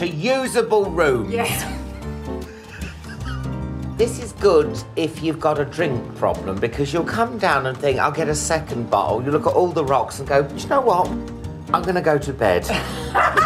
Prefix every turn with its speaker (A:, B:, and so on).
A: to usable rooms.
B: Yeah.
A: This is good if you've got a drink problem because you'll come down and think, I'll get a second bottle. You look at all the rocks and go, do you know what? I'm going to go to bed.